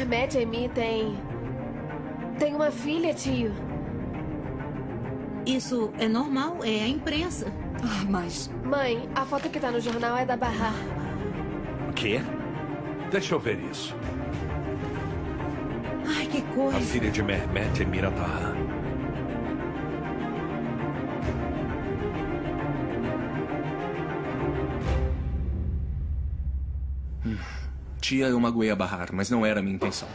Mehmet Emi tem. tem uma filha, tio. Isso é normal, é a imprensa. Ah, mas. Mãe, a foto que tá no jornal é da Bahar. O quê? Deixa eu ver isso. Ai, que coisa. A filha de Mehmet Emira Taha. Tia, eu magoei a Bahar, mas não era a minha intenção.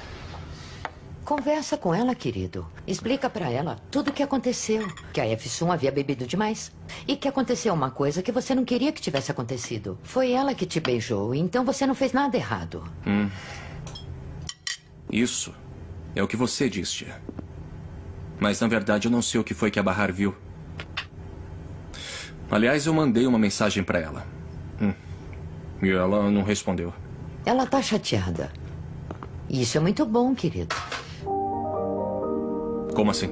Conversa com ela, querido. Explica pra ela tudo o que aconteceu. Que a Efsun havia bebido demais. E que aconteceu uma coisa que você não queria que tivesse acontecido. Foi ela que te beijou, então você não fez nada errado. Hum. Isso é o que você diz, tia. Mas na verdade eu não sei o que foi que a Bahar viu. Aliás, eu mandei uma mensagem pra ela. Hum. E ela não respondeu. Ela tá chateada. Isso é muito bom, querido. Como assim?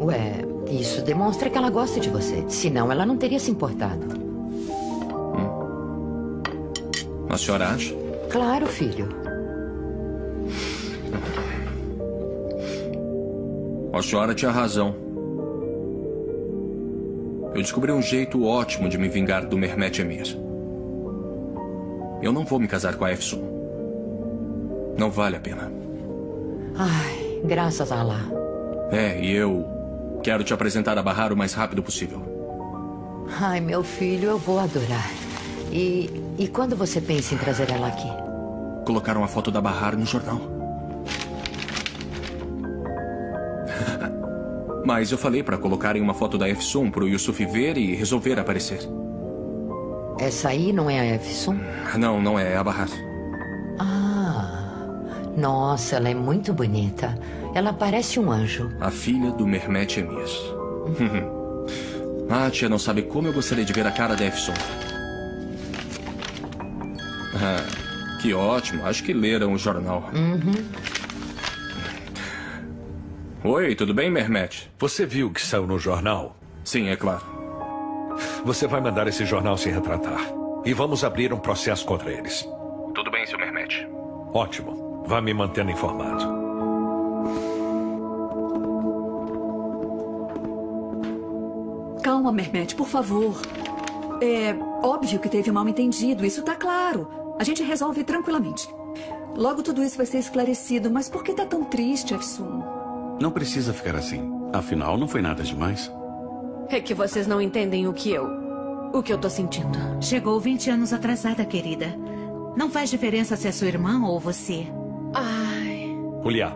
Ué, isso demonstra que ela gosta de você. Senão ela não teria se importado. A senhora acha? Claro, filho. A senhora tinha razão. Eu descobri um jeito ótimo de me vingar do Mehmet Emir. Eu não vou me casar com a Efsun. Não vale a pena. Ai, graças a Allah. É, e eu quero te apresentar a Bahar o mais rápido possível. Ai, meu filho, eu vou adorar. E, e quando você pensa em trazer ela aqui? Colocaram a foto da Bahar no jornal. Mas eu falei para colocarem uma foto da Efsun pro Yusuf ver e resolver aparecer. Essa aí não é a Efsun? Não, não é, é a Bahar. Nossa, ela é muito bonita. Ela parece um anjo. A filha do Mehmet Emir. ah, tia não sabe como eu gostaria de ver a cara da Efsun. Ah, que ótimo. Acho que leram o jornal. Uhum. Oi, tudo bem, Mehmet? Você viu o que saiu no jornal? Sim, é claro. Você vai mandar esse jornal se retratar. E vamos abrir um processo contra eles. Tudo bem, seu Mehmet. Ótimo. Vá me mantendo informado. Calma, Mehmet, por favor. É óbvio que teve mal entendido, isso tá claro. A gente resolve tranquilamente. Logo tudo isso vai ser esclarecido, mas por que tá tão triste, Efsun? Não precisa ficar assim. Afinal, não foi nada demais. É que vocês não entendem o que eu. o que eu tô sentindo. Chegou 20 anos atrasada, querida. Não faz diferença se é sua irmã ou você. Ai. Julia.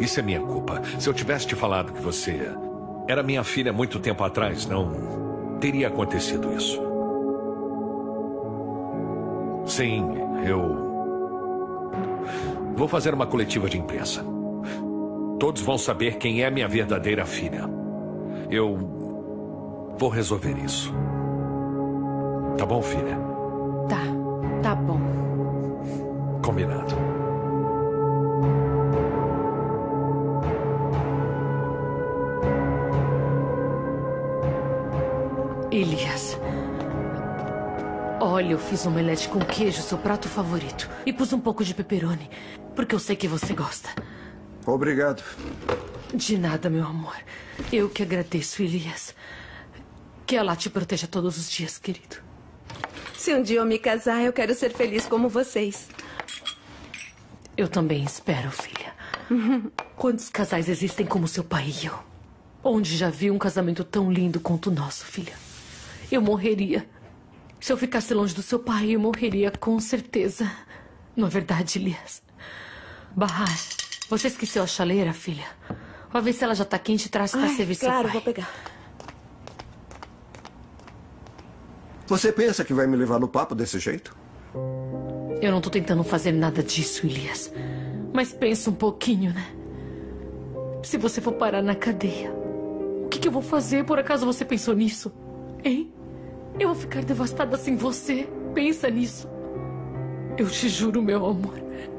Isso é minha culpa. Se eu tivesse te falado que você era minha filha muito tempo atrás, não teria acontecido isso. Sim, eu. Vou fazer uma coletiva de imprensa. Todos vão saber quem é minha verdadeira filha. Eu. Vou resolver isso. Tá bom, filha? Tá, tá bom. Combinado. Elias. Olha, eu fiz um omelete com queijo, seu prato favorito. E pus um pouco de pepperoni, porque eu sei que você gosta. Obrigado. De nada, meu amor. Eu que agradeço, Elias. Que ela te proteja todos os dias, querido. Se um dia eu me casar, eu quero ser feliz como vocês. Eu também espero, filha. Quantos casais existem como seu pai e eu? Onde já vi um casamento tão lindo quanto o nosso, filha? Eu morreria. Se eu ficasse longe do seu pai, eu morreria com certeza. Não é verdade, Elias? Bahar, você esqueceu a chaleira, filha? Vai ver se ela já tá quente e traz pra Ai, servir claro, seu pai. vou pegar. Você pensa que vai me levar no papo desse jeito? Eu não tô tentando fazer nada disso, Elias. Mas pensa um pouquinho, né? Se você for parar na cadeia, o que, que eu vou fazer? Por acaso você pensou nisso? Hein? Eu vou ficar devastada sem você. Pensa nisso. Eu te juro, meu amor.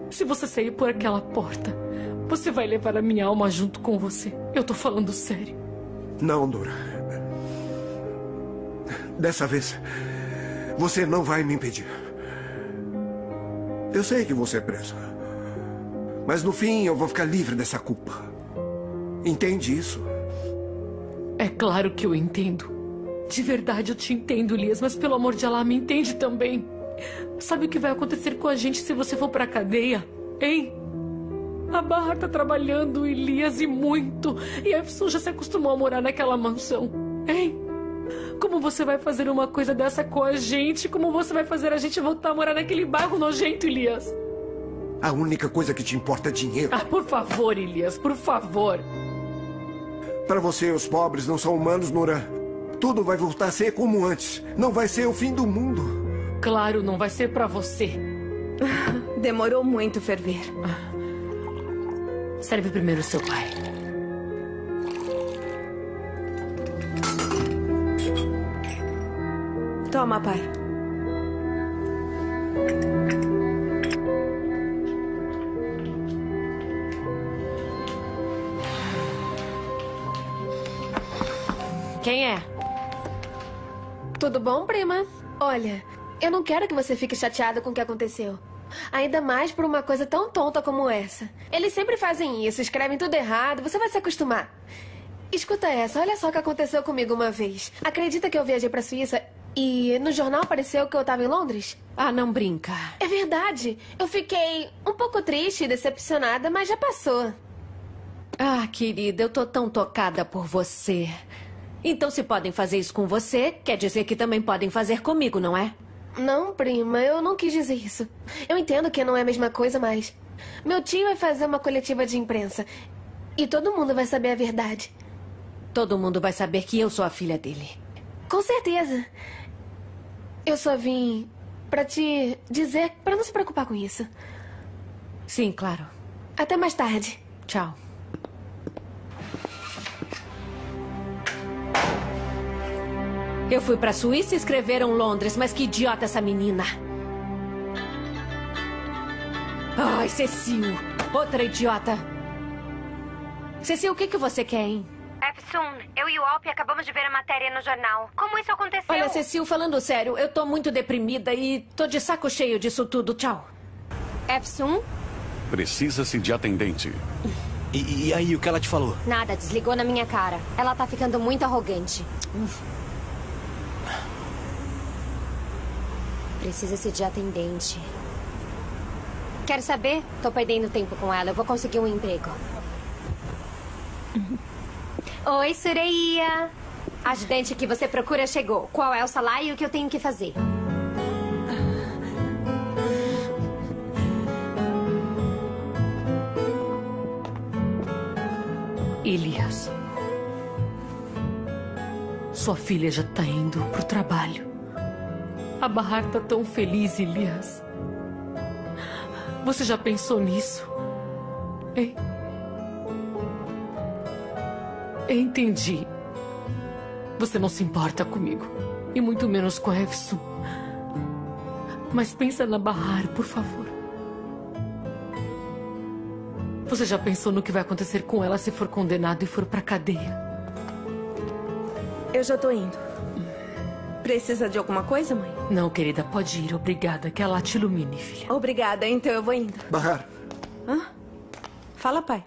Se você sair por aquela porta, você vai levar a minha alma junto com você. Eu tô falando sério. Não, Dora. Dessa vez, você não vai me impedir. Eu sei que vou ser preso. Mas no fim eu vou ficar livre dessa culpa. Entende isso? É claro que eu entendo. De verdade eu te entendo, Elias, mas pelo amor de Allah, me entende também. Sabe o que vai acontecer com a gente se você for pra cadeia? Hein? A Barra tá trabalhando, Elias, e muito. E a Efsun já se acostumou a morar naquela mansão. Hein? Como você vai fazer uma coisa dessa com a gente? Como você vai fazer a gente voltar a morar naquele bairro nojento, Elias? A única coisa que te importa é dinheiro. Ah, por favor, Elias, por favor. Para você, os pobres não são humanos, Nora. Tudo vai voltar a ser como antes. Não vai ser o fim do mundo. Claro, não vai ser para você. Demorou muito ferver. Serve primeiro seu pai. Toma, pai. Quem é? Tudo bom, prima? Olha, eu não quero que você fique chateada com o que aconteceu. Ainda mais por uma coisa tão tonta como essa. Eles sempre fazem isso, escrevem tudo errado, você vai se acostumar. Escuta essa, olha só o que aconteceu comigo uma vez. Acredita que eu viajei pra Suíça e no jornal apareceu que eu tava em Londres? Ah, não brinca. É verdade. Eu fiquei um pouco triste e decepcionada, mas já passou. Ah, querida, eu tô tão tocada por você. Então, se podem fazer isso com você, quer dizer que também podem fazer comigo, não é? Não, prima, eu não quis dizer isso. Eu entendo que não é a mesma coisa, mas. Meu tio vai fazer uma coletiva de imprensa. E todo mundo vai saber a verdade. Todo mundo vai saber que eu sou a filha dele. Com certeza. Eu só vim pra te dizer pra não se preocupar com isso. Sim, claro. Até mais tarde. Tchau. Eu fui pra Suíça e escreveram Londres, mas que idiota essa menina. Ai, Cecil. Outra idiota. Cecil, o que, que você quer, hein? Efsun, eu e o Alpe acabamos de ver a matéria no jornal. Como isso aconteceu? Olha, Cecil, falando sério, eu tô muito deprimida e tô de saco cheio disso tudo. Tchau. Efsun? Precisa-se de atendente. E, e aí, o que ela te falou? Nada, desligou na minha cara. Ela tá ficando muito arrogante. Precisa-se de atendente. Quer saber? Tô perdendo tempo com ela. Eu vou conseguir um emprego. Oi, Sureia. Ajudante que você procura chegou. Qual é o salário que eu tenho que fazer? Elias. Sua filha já tá indo pro trabalho. A Bahar tá tão feliz, Elias. Você já pensou nisso? Hein? Entendi. Você não se importa comigo. E muito menos com a Efsun. Mas pensa na Bahar, por favor. Você já pensou no que vai acontecer com ela se for condenado e for pra cadeia? Eu já tô indo. Precisa de alguma coisa, mãe? Não, querida, pode ir. Obrigada. Que ela te ilumine, filha. Obrigada, então eu vou indo. Bahar. Hã? Fala, pai.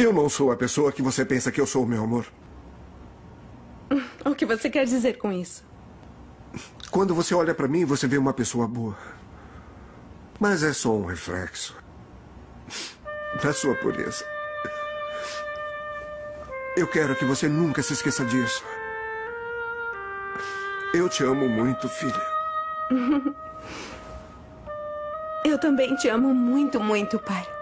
Eu não sou a pessoa que você pensa que eu sou, meu amor. O que você quer dizer com isso? Quando você olha pra mim, você vê uma pessoa boa. Mas é só um reflexo da sua pureza. Eu quero que você nunca se esqueça disso. Eu te amo muito, filha. Eu também te amo muito, muito, pai.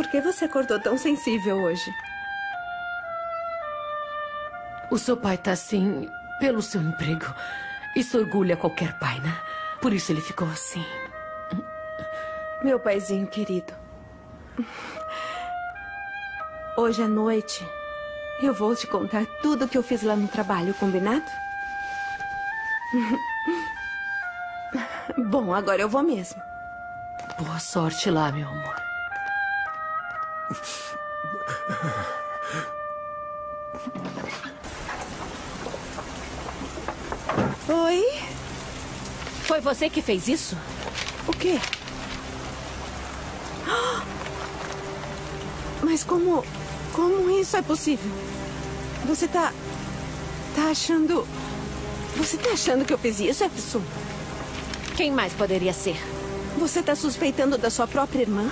Por que você acordou tão sensível hoje? O seu pai tá assim pelo seu emprego. Isso orgulha qualquer pai, né? Por isso ele ficou assim. Meu paizinho querido. Hoje à noite, eu vou te contar tudo o que eu fiz lá no trabalho, combinado? Bom, agora eu vou mesmo. Boa sorte lá, meu amor. Oi? Foi você que fez isso? O quê? Mas como. Como isso é possível? Você tá. Tá achando. Você tá achando que eu fiz isso, Efson? Quem mais poderia ser? Você tá suspeitando da sua própria irmã?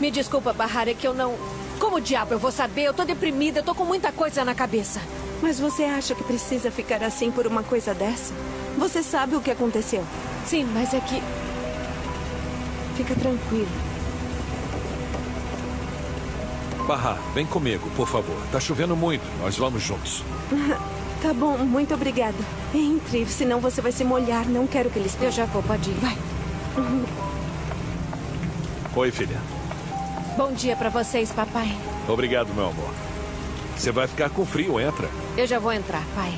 Me desculpa, Bahar, é que eu não. Como diabo eu vou saber? Eu tô deprimida, eu tô com muita coisa na cabeça. Mas você acha que precisa ficar assim por uma coisa dessa? Você sabe o que aconteceu? Sim, mas é que. Fica tranquilo. Barra, vem comigo, por favor. Tá chovendo muito. Nós vamos juntos. Tá bom, muito obrigada. Entre, senão você vai se molhar. Não quero que eles. Eu já vou, pode ir. Vai. Oi, filha. Bom dia pra vocês, papai. Obrigado, meu amor. Você vai ficar com frio, entra. Eu já vou entrar, pai.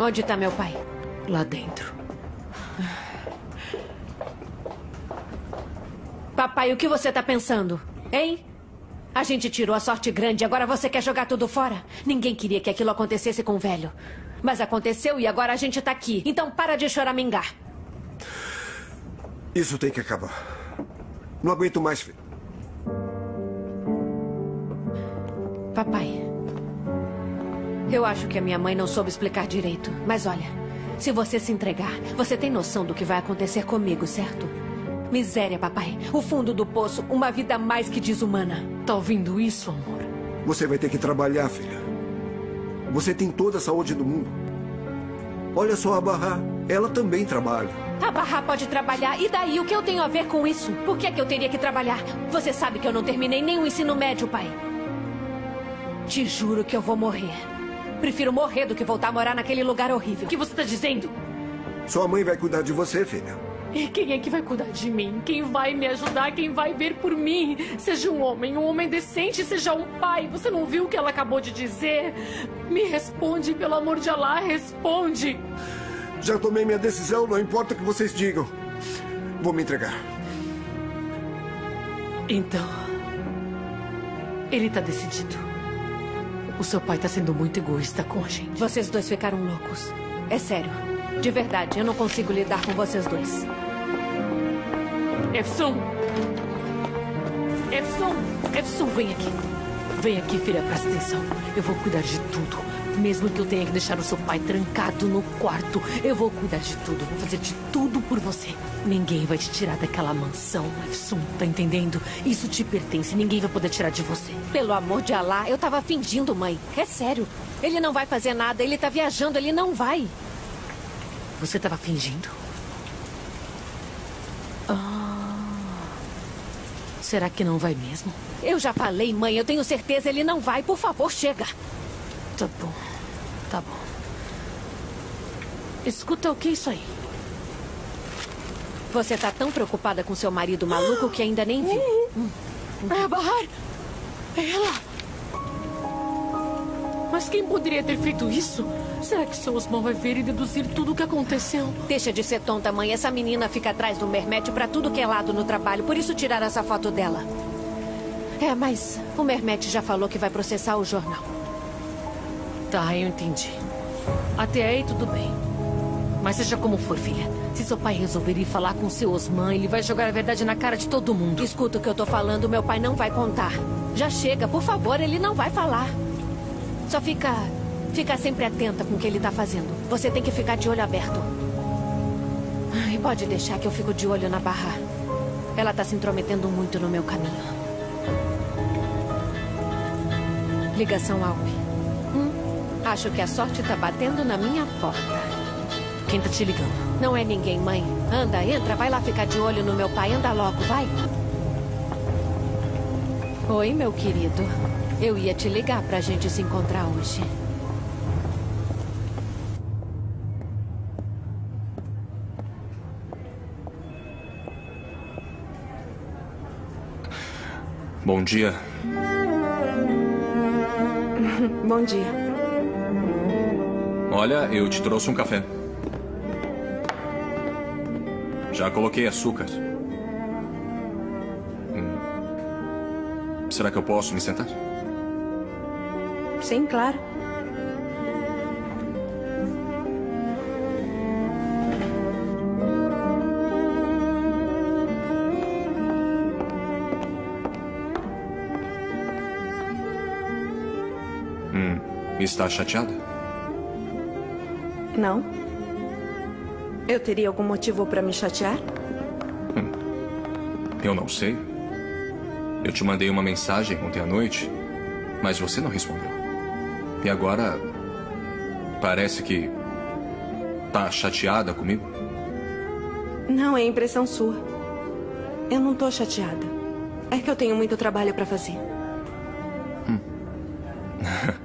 Onde tá meu pai? Lá dentro. Papai, o que você tá pensando? Hein? A gente tirou a sorte grande, agora você quer jogar tudo fora? Ninguém queria que aquilo acontecesse com o velho. Mas aconteceu e agora a gente tá aqui. Então para de choramingar. Isso tem que acabar. Não aguento mais. filho. Papai. Eu acho que a minha mãe não soube explicar direito. Mas olha, se você se entregar, você tem noção do que vai acontecer comigo, certo? Miséria, papai. O fundo do poço, uma vida mais que desumana. Tá ouvindo isso, amor? Você vai ter que trabalhar, filha. Você tem toda a saúde do mundo. Olha só a Barra. Ela também trabalha. A Barra pode trabalhar. E daí, o que eu tenho a ver com isso? Por que é que eu teria que trabalhar? Você sabe que eu não terminei nem o ensino médio, pai. Te juro que eu vou morrer. Prefiro morrer do que voltar a morar naquele lugar horrível. O que você tá dizendo? Sua mãe vai cuidar de você, filha. E quem é que vai cuidar de mim? Quem vai me ajudar? Quem vai ver por mim? Seja um homem, um homem decente, seja um pai. Você não viu o que ela acabou de dizer? Me responde, pelo amor de Allah, responde. Já tomei minha decisão, não importa o que vocês digam. Vou me entregar. Então. Ele tá decidido. O seu pai tá sendo muito egoísta com a gente. Vocês dois ficaram loucos. É sério. De verdade, eu não consigo lidar com vocês dois. Efson! Efson! Efson, vem aqui. Vem aqui, filha, presta atenção. Eu vou cuidar de tudo. Mesmo que eu tenha que deixar o seu pai trancado no quarto, eu vou cuidar de tudo. Vou fazer de tudo por você. Ninguém vai te tirar daquela mansão, Efson. Tá entendendo? Isso te pertence. Ninguém vai poder tirar de você. Pelo amor de Alá, eu tava fingindo, mãe. É sério. Ele não vai fazer nada. Ele tá viajando. Ele não vai. Você tava fingindo? Ah. Será que não vai mesmo? Eu já falei, mãe. Eu tenho certeza ele não vai. Por favor, chega. Tá bom. Tá bom. Escuta, o que é isso aí? Você tá tão preocupada com seu marido maluco que ainda nem viu. Hum. É a Bahar! É ela! Mas quem poderia ter feito isso? Será que seu Osman vai ver e deduzir tudo o que aconteceu? Deixa de ser tonta, mãe. Essa menina fica atrás do Mermete pra tudo que é lado no trabalho. Por isso tiraram essa foto dela. É, mas o Mermete já falou que vai processar o jornal. Tá, eu entendi. Até aí tudo bem. Mas seja como for, filha. Se seu pai resolver ir falar com seu Osman, ele vai jogar a verdade na cara de todo mundo. Escuta o que eu tô falando, meu pai não vai contar. Já chega, por favor, ele não vai falar. Só fica. Fica sempre atenta com o que ele tá fazendo. Você tem que ficar de olho aberto. E pode deixar que eu fico de olho na barra. Ela tá se intrometendo muito no meu caminho. Ligação Alpe. Hum, acho que a sorte tá batendo na minha porta. Quem tá te ligando? Não é ninguém, mãe. Anda, entra, vai lá ficar de olho no meu pai. Anda logo, vai. Oi, meu querido. Eu ia te ligar pra gente se encontrar hoje. Bom dia. Bom dia. Olha, eu te trouxe um café. Já coloquei açúcar. Hum. Será que eu posso me sentar? Sim, claro. Está chateada? Não. Eu teria algum motivo para me chatear? Eu não sei. Eu te mandei uma mensagem ontem à noite, mas você não respondeu. E agora. Parece que. Tá chateada comigo? Não, é impressão sua. Eu não tô chateada. É que eu tenho muito trabalho para fazer. Tá.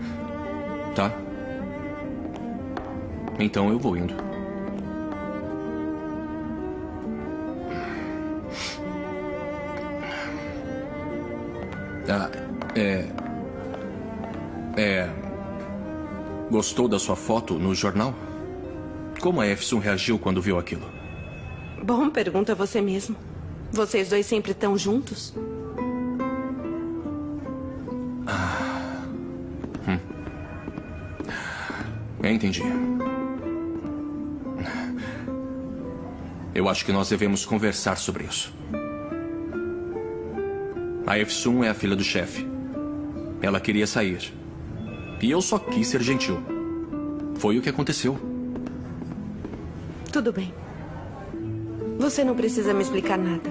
Então eu vou indo. Ah, é. É. Gostou da sua foto no jornal? Como a Efson reagiu quando viu aquilo? Bom, pergunta você mesmo. Vocês dois sempre estão juntos? Hum. Entendi. Eu acho que nós devemos conversar sobre isso. A Efsun é a filha do chefe. Ela queria sair. E eu só quis ser gentil. Foi o que aconteceu. Tudo bem. Você não precisa me explicar nada.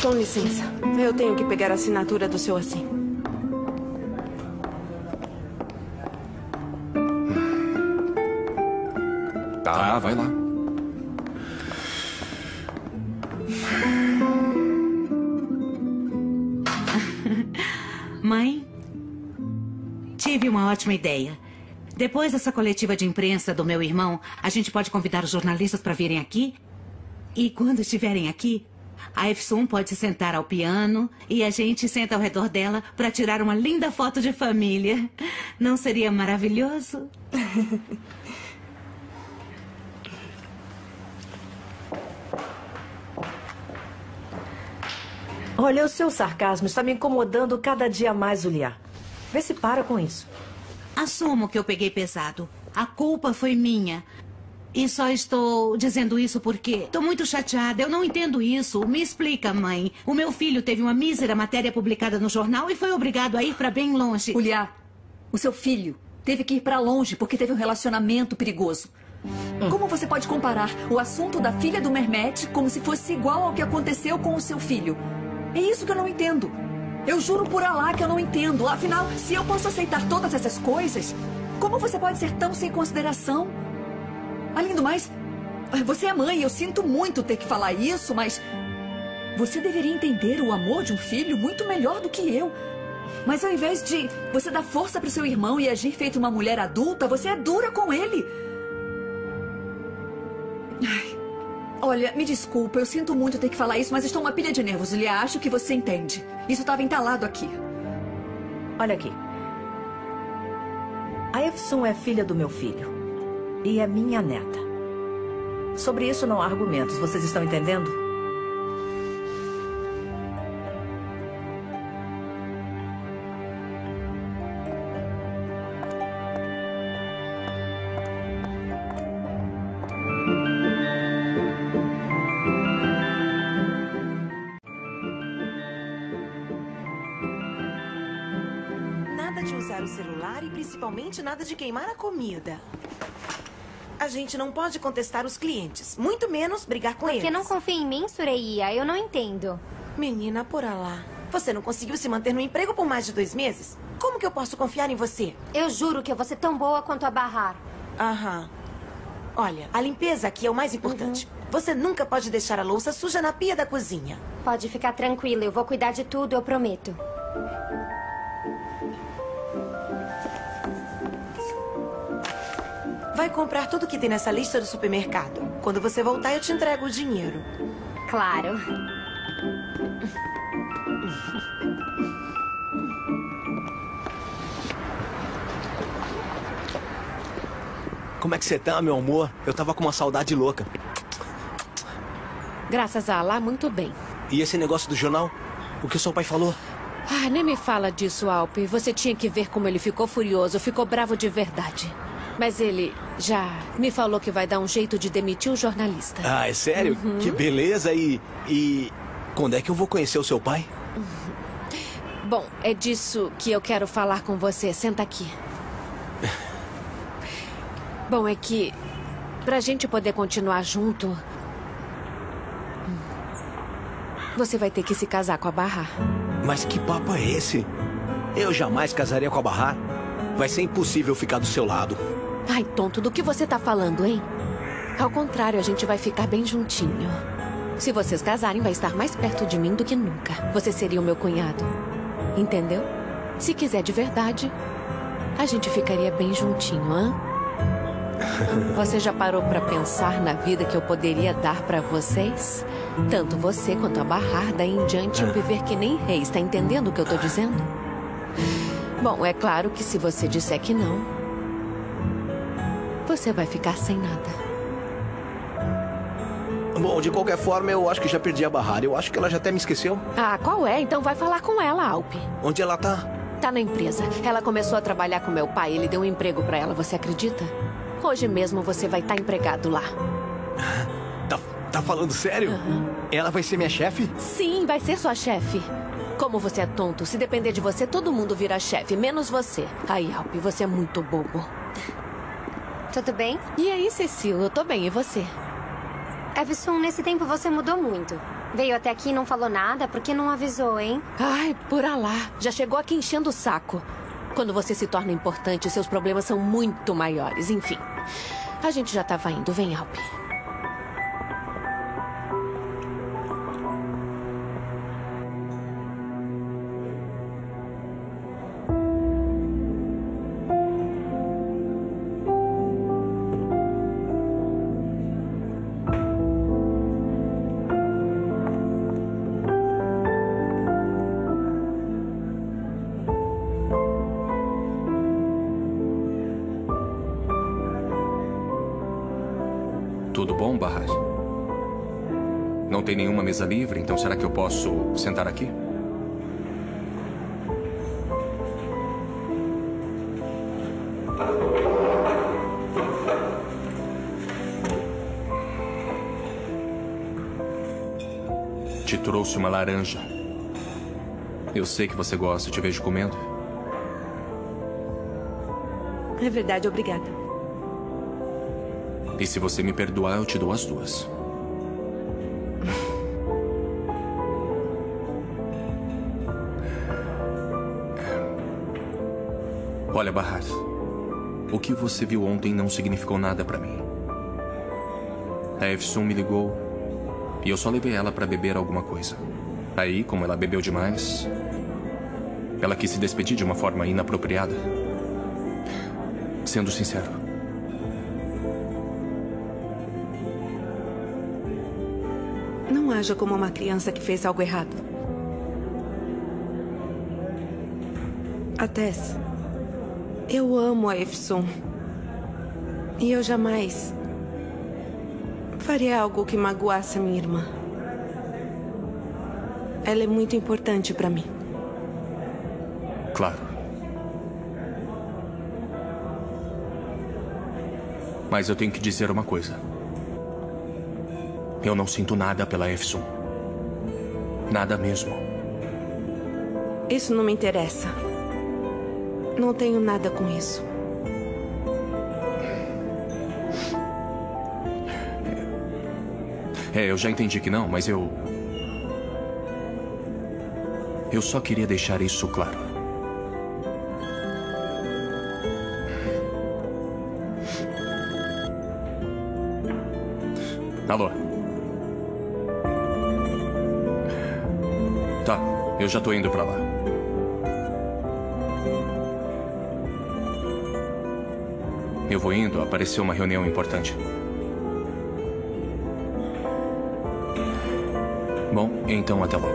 Com licença. Eu tenho que pegar a assinatura do seu assim. Tá, vai lá. Mãe, tive uma ótima ideia. Depois dessa coletiva de imprensa do meu irmão, a gente pode convidar os jornalistas para virem aqui. E quando estiverem aqui, a Efsun pode se sentar ao piano e a gente senta ao redor dela para tirar uma linda foto de família. Não seria maravilhoso? Olha, o seu sarcasmo está me incomodando cada dia mais, Uliá. Vê se para com isso. Assumo que eu peguei pesado. A culpa foi minha. E só estou dizendo isso porque estou muito chateada. Eu não entendo isso. Me explica, mãe. O meu filho teve uma mísera matéria publicada no jornal e foi obrigado a ir para bem longe. Uliá, o seu filho teve que ir para longe porque teve um relacionamento perigoso. Como você pode comparar o assunto da filha do Mermete como se fosse igual ao que aconteceu com o seu filho? É isso que eu não entendo. Eu juro por Alá que eu não entendo. Afinal, se eu posso aceitar todas essas coisas, como você pode ser tão sem consideração? Além do mais, você é mãe, eu sinto muito ter que falar isso, mas você deveria entender o amor de um filho muito melhor do que eu. Mas ao invés de você dar força para o seu irmão e agir feito uma mulher adulta, você é dura com ele. Olha, me desculpa, eu sinto muito ter que falar isso, mas estou uma pilha de nervos, Lia. Acho que você entende. Isso estava entalado aqui. Olha aqui. A Efsun é filha do meu filho. E é minha neta. Sobre isso não há argumentos, vocês estão entendendo? Nada de usar o celular e principalmente nada de queimar a comida. A gente não pode contestar os clientes, muito menos brigar com Porque eles. não confia em mim, Sureia? Eu não entendo. Menina, por lá. Você não conseguiu se manter no emprego por mais de dois meses? Como que eu posso confiar em você? Eu juro que eu vou ser tão boa quanto a Barrar. Aham. Olha, a limpeza aqui é o mais importante. Você nunca pode deixar a louça suja na pia da cozinha. Pode ficar tranquila, eu vou cuidar de tudo, eu prometo. Vai comprar tudo que tem nessa lista do supermercado. Quando você voltar, eu te entrego o dinheiro. Claro. Como é que você tá, meu amor? Eu tava com uma saudade louca. Graças a Allah, muito bem. E esse negócio do jornal? O que o seu pai falou? Ah, nem me fala disso, Alpe. Você tinha que ver como ele ficou furioso, ficou bravo de verdade. Mas ele já me falou que vai dar um jeito de demitir o jornalista. Ah, é sério? Uhum. Que beleza e. E. Quando é que eu vou conhecer o seu pai? Bom, é disso que eu quero falar com você. Senta aqui. Bom, é que pra gente poder continuar junto, você vai ter que se casar com a Barra. Mas que papo é esse? Eu jamais casaria com a Bahar. Vai ser impossível ficar do seu lado. Ai, tonto, do que você tá falando, hein? Ao contrário, a gente vai ficar bem juntinho. Se vocês casarem, vai estar mais perto de mim do que nunca. Você seria o meu cunhado. Entendeu? Se quiser de verdade, a gente ficaria bem juntinho, hã? Você já parou pra pensar na vida que eu poderia dar pra vocês? Tanto você quanto a Bahar, daí em diante, eu viver que nem rei. Está entendendo o que eu tô dizendo? Bom, é claro que se você disser que não, você vai ficar sem nada. Bom, de qualquer forma, eu acho que já perdi a Bahar. Eu acho que ela já até me esqueceu. Ah, qual é? Então vai falar com ela, Alpe. Onde ela tá? Tá na empresa. Ela começou a trabalhar com meu pai. Ele deu um emprego pra ela. Você acredita? Hoje mesmo você vai estar empregado lá. Tá, tá falando sério? Ela vai ser minha chefe? Sim, vai ser sua chefe. Como você é tonto, se depender de você, todo mundo vira chefe, menos você. Ai, Alpe, você é muito bobo. Tudo bem? E aí, Cecil, eu tô bem, e você? Evson, nesse tempo você mudou muito. Veio até aqui e não falou nada, por que não avisou, hein? Ai, por lá. Já chegou aqui enchendo o saco. Quando você se torna importante, seus problemas são muito maiores. Enfim, a gente já tava indo. Vem, Alpe. Não tem nenhuma mesa livre, então será que eu posso sentar aqui? Te trouxe uma laranja. Eu sei que você gosta, te vejo comendo. É verdade, obrigada. E se você me perdoar, eu te dou as duas. Bahar, o que você viu ontem não significou nada pra mim. A Efsun me ligou e eu só levei ela pra beber alguma coisa. Aí, como ela bebeu demais, ela quis se despedir de uma forma inapropriada. Sendo sincero, Não haja como uma criança que fez algo errado. A Tess, eu amo a Efson. E eu jamais faria algo que magoasse a minha irmã. Ela é muito importante para mim. claro. Mas eu tenho que dizer uma coisa. Eu não sinto nada pela Efson. Nada mesmo. Isso não me interessa. Não tenho nada com isso. É, eu já entendi que não, mas eu. Eu só queria deixar isso claro. Alô? Tá, eu já tô indo pra lá. Eu vou indo, apareceu uma reunião importante. Bom, então até logo.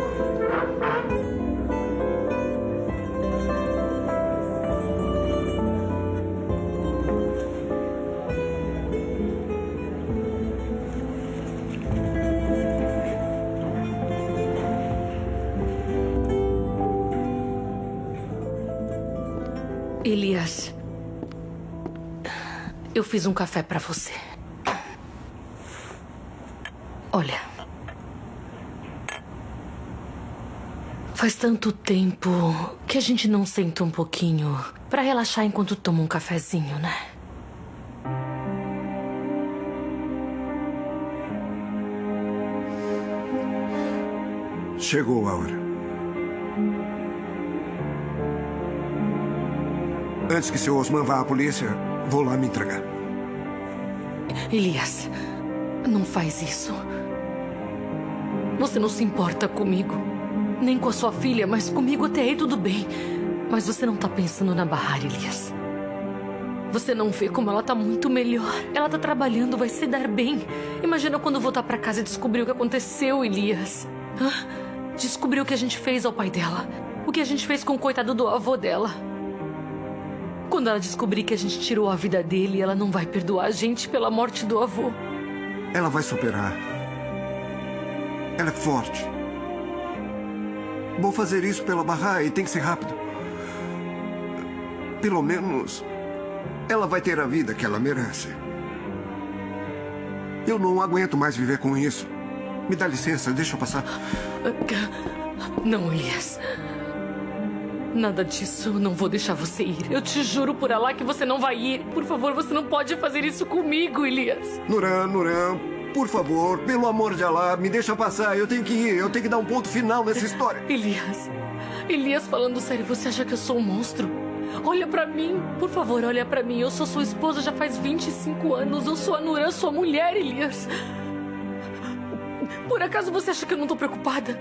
Elias, eu fiz um café pra você. Olha. Faz tanto tempo que a gente não senta um pouquinho pra relaxar enquanto toma um cafezinho, né? Chegou a hora. Antes que seu Osman vá à polícia, vou lá me entregar. Elias, não faz isso. Você não se importa comigo. Nem com a sua filha, mas comigo até aí tudo bem. Mas você não tá pensando na Bahar, Elias. Você não vê como ela tá muito melhor. Ela tá trabalhando, vai se dar bem. Imagina quando voltar pra casa e descobrir o que aconteceu, Elias. Descobrir o que a gente fez ao pai dela. O que a gente fez com o coitado do avô dela. Quando ela descobrir que a gente tirou a vida dele, ela não vai perdoar a gente pela morte do avô. Ela vai superar. Ela é forte. Vou fazer isso pela Barra e tem que ser rápido. Pelo menos ela vai ter a vida que ela merece. Eu não aguento mais viver com isso. Me dá licença, deixa eu passar. Não, Elias. Nada disso. Não vou deixar você ir. Eu te juro por Allah que você não vai ir. Por favor, você não pode fazer isso comigo, Elias. Nuran, Nuran, por favor, pelo amor de Allah, me deixa passar. Eu tenho que ir. Eu tenho que dar um ponto final nessa história. Elias. Elias, falando sério, você acha que eu sou um monstro? Olha pra mim. Por favor, olha pra mim. Eu sou sua esposa já faz 25 anos. Eu sou a Nuran, sua mulher, Elias. Por acaso você acha que eu não tô preocupada?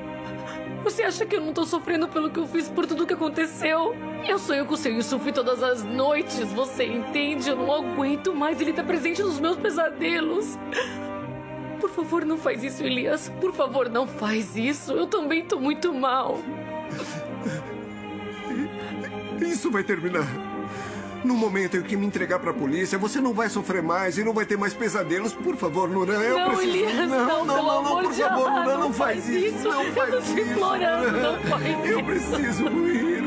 Você acha que eu não tô sofrendo pelo que eu fiz por tudo que aconteceu? Eu sonho com o seu Yusuf todas as noites, você entende? Eu não aguento mais, ele tá presente nos meus pesadelos. Por favor, não faz isso, Elias. Por favor, não faz isso. Eu também tô muito mal. Isso vai terminar. No momento em que me entregar pra polícia, você não vai sofrer mais e não vai ter mais pesadelos. Por favor, Nuran, eu não, preciso. Elias, não, não, não, não, não, por favor, Nuran, não faz isso. Não Eu faz tô te isso. implorando, não faz Eu isso. preciso ir.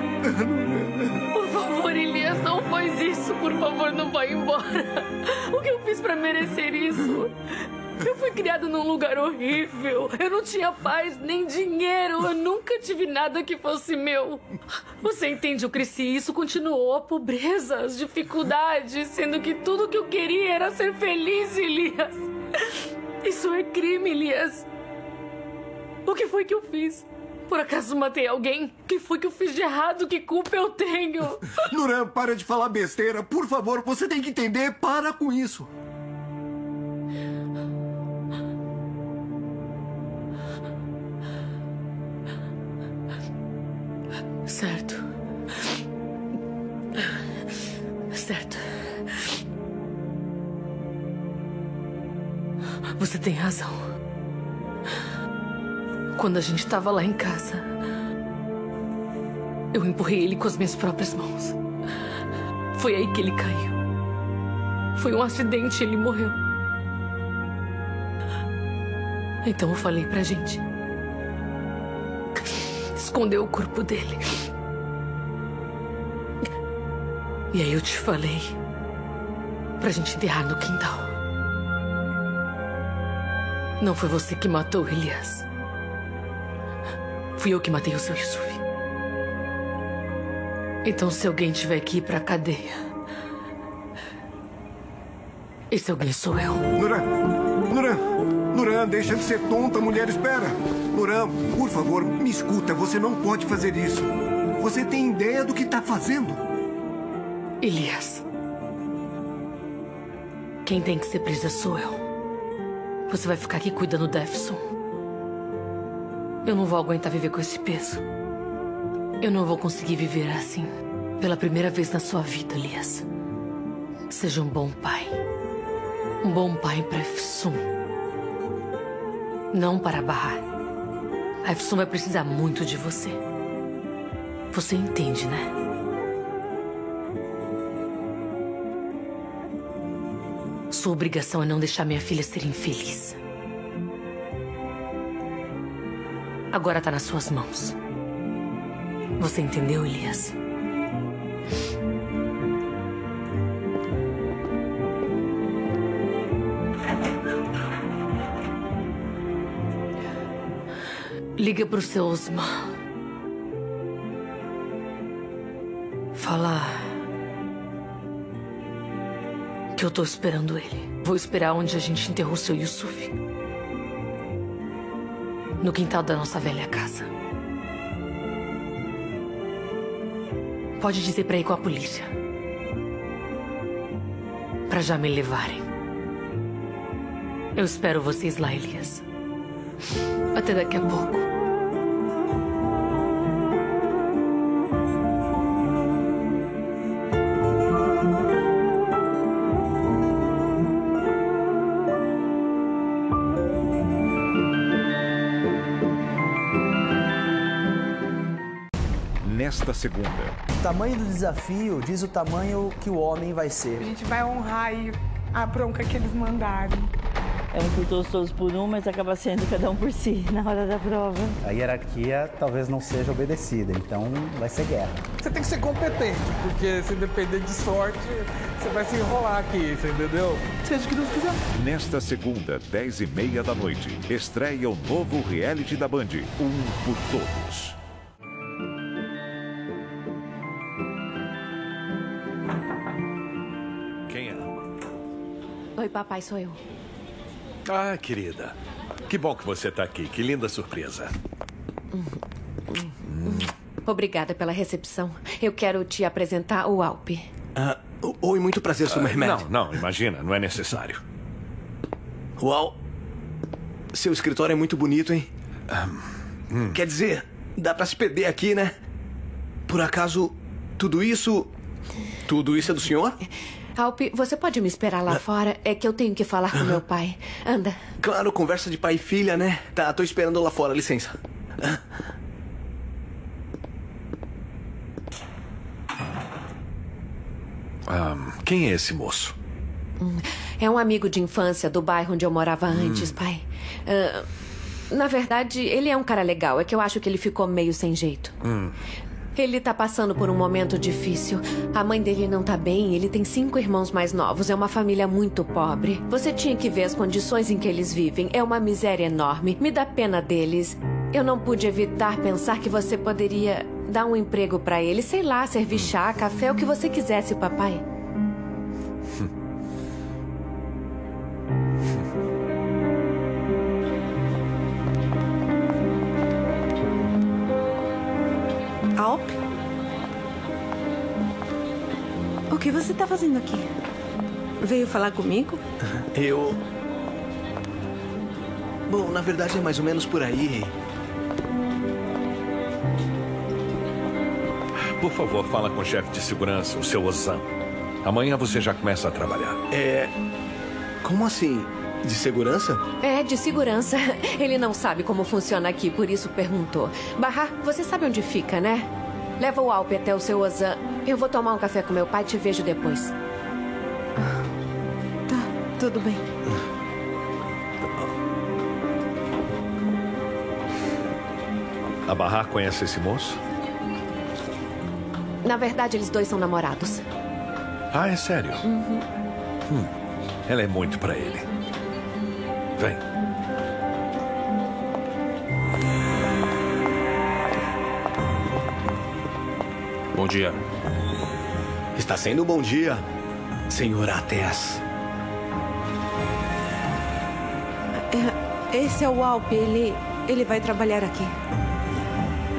Por favor, Elias, não faz isso. Por favor, não vai embora. O que eu fiz pra merecer isso? Eu fui criado num lugar horrível. Eu não tinha paz nem dinheiro. Eu nunca tive nada que fosse meu. Você entende? Eu cresci e isso continuou. A pobreza, as dificuldades, sendo que tudo que eu queria era ser feliz, Elias. Isso é crime, Elias. O que foi que eu fiz? Por acaso matei alguém? O que foi que eu fiz de errado? Que culpa eu tenho? Nuran, para de falar besteira. Por favor, você tem que entender. Para com isso. Você tem razão. Quando a gente estava lá em casa, eu empurrei ele com as minhas próprias mãos. Foi aí que ele caiu. Foi um acidente ele morreu. Então eu falei pra gente esconder o corpo dele. E aí eu te falei pra gente enterrar no quintal. Não foi você que matou Elias. Fui eu que matei o seu Yusuf. Então, se alguém tiver que ir pra cadeia, esse alguém sou eu. Nuran, Nuran, Nuran, deixa de ser tonta, mulher, espera. Nuran, por favor, me escuta, você não pode fazer isso. Você tem ideia do que está fazendo? Elias. Quem tem que ser presa sou eu. Você vai ficar aqui cuidando do Defson. Eu não vou aguentar viver com esse peso. Eu não vou conseguir viver assim. Pela primeira vez na sua vida, Elias. Seja um bom pai. Um bom pai para Efsun. Não para Bahar. A Efsun vai precisar muito de você. Você entende, né? Sua obrigação é não deixar minha filha ser infeliz. Agora tá nas suas mãos. Você entendeu, Elias? Liga pro seu Osmar. Que eu tô esperando ele. Vou esperar onde a gente enterrou seu Yusuf. No quintal da nossa velha casa. Pode dizer pra ir com a polícia. Pra já me levarem. Eu espero vocês lá, Elias. Até daqui a pouco. Segunda. O tamanho do desafio diz o tamanho que o homem vai A ser. gente vai honrar aí a bronca que eles mandarem. É um por todos, todos por um, mas acaba sendo cada um por si na hora da prova. A hierarquia talvez não seja obedecida, então vai ser guerra. Você tem que ser competente, porque se depender de sorte, você vai se enrolar aqui, você entendeu? Seja o que Deus quiser. Nesta segunda, 10 e meia da noite, estreia o novo reality da Band, Um por Todos. Oi, papai, sou eu. Ah, querida. Que bom que você tá aqui. Que linda surpresa. Obrigada pela recepção. Eu quero te apresentar o Alpe. Ah, oi, muito prazer, Sr. Ah. Não, não, imagina, não é necessário. Uau! Seu escritório é muito bonito, hein? hum. Quer dizer, dá pra se perder aqui, né? Por acaso, tudo isso. Tudo isso é do senhor? Alpe, você pode me esperar lá fora? É que eu tenho que falar com meu pai. Anda. Claro, conversa de pai e filha, né? Tá, tô esperando lá fora, licença. Ah, quem é esse moço? Hum, É um amigo de infância do bairro onde eu morava antes, pai. Ah, na verdade, ele é um cara legal. É que eu acho que ele ficou meio sem jeito. Hum. Ele tá passando por um momento difícil. A mãe dele não tá bem, ele tem cinco irmãos mais novos, é uma família muito pobre. Você tinha que ver as condições em que eles vivem. É uma miséria enorme. Me dá pena deles. Eu não pude evitar pensar que você poderia dar um emprego pra eles, sei lá, servir chá, café, o que você quisesse, papai. Que você tá fazendo aqui? Veio falar comigo? Eu. Bom, na verdade é mais ou menos por aí. Por favor, fala com o chefe de segurança, o seu Ozan. Amanhã você já começa a trabalhar. É. Como assim? De segurança? É, de segurança. Ele não sabe como funciona aqui, por isso perguntou. Barra, você sabe onde fica, né? Leva o Alpe até o seu Ozan. Eu vou tomar um café com meu pai e te vejo depois. Tá, tudo bem. A Barra conhece esse moço? Na verdade, eles dois são namorados. Ah, é sério? Uhum. Hum, ela é muito pra ele. Vem. Bom dia. Está sendo um bom dia, senhor Atés. É, esse é o Alp, ele, ele vai trabalhar aqui.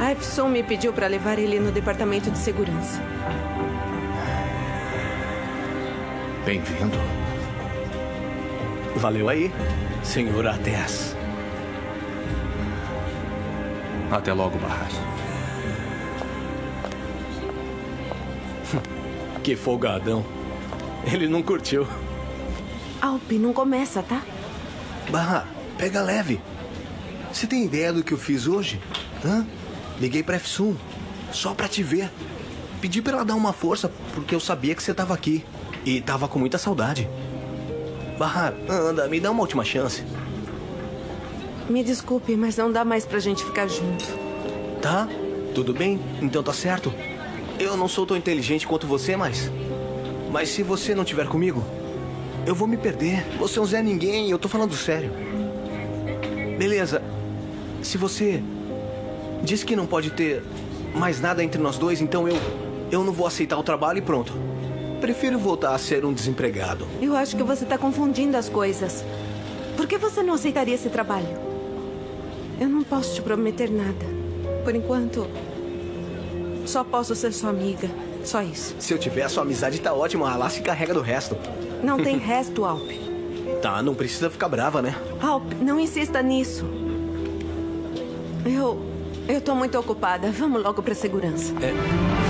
A Efson me pediu para levar ele no departamento de segurança. Bem-vindo. Valeu aí, senhor Atés. Até logo, Barras. Que folgadão. Ele não curtiu. Alp, não começa, tá? Barra, pega leve. Você tem ideia do que eu fiz hoje? Hã? Liguei pra Efsun, só pra te ver. Pedi pra ela dar uma força, porque eu sabia que você tava aqui. E tava com muita saudade. Bahar, anda, me dá uma última chance. Me desculpe, mas não dá mais pra gente ficar junto. Tá? Tudo bem? Então tá certo. Eu não sou tão inteligente quanto você, mas. Mas se você não tiver comigo, eu vou me perder. Você é um Zé Ninguém, eu tô falando sério. Beleza. Se você diz que não pode ter mais nada entre nós dois, então eu. Eu não vou aceitar o trabalho e pronto. Prefiro voltar a ser um desempregado. Eu acho que você tá confundindo as coisas. Por que você não aceitaria esse trabalho? Eu não posso te prometer nada. Por enquanto, só posso ser sua amiga. Só isso. Se eu tiver a sua amizade, tá ótimo. A lá se carrega do resto. Não tem resto, Alp. Tá, não precisa ficar brava, né? Alp, não insista nisso. Eu. Eu tô muito ocupada. Vamos logo pra segurança. É.